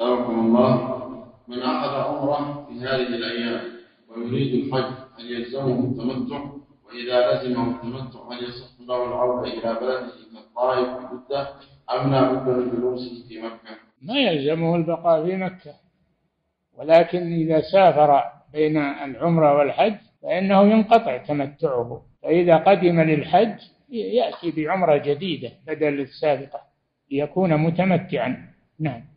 سلامكم الله من أخذ عمرة في هذه الأيام ويريد الحج هل يلزمه التمتع؟ وإذا لزمه التمتع هل يصح له العودة إلى بلده كالطائف وجدة أم لا بد من جلوسه في مكة؟ ما يلزمه البقاء في مكة ولكن إذا سافر بين العمرة والحج فإنه ينقطع تمتعه فإذا قدم للحج يأتي بعمرة جديدة بدل السابقة ليكون متمتعا نعم